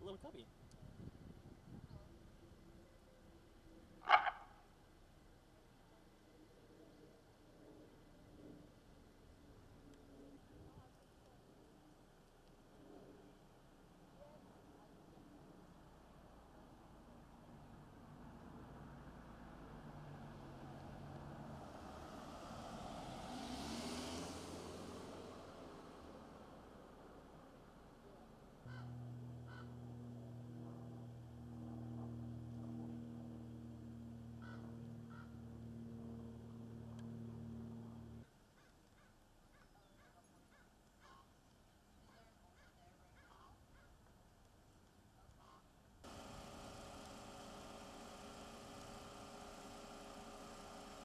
A little cubby.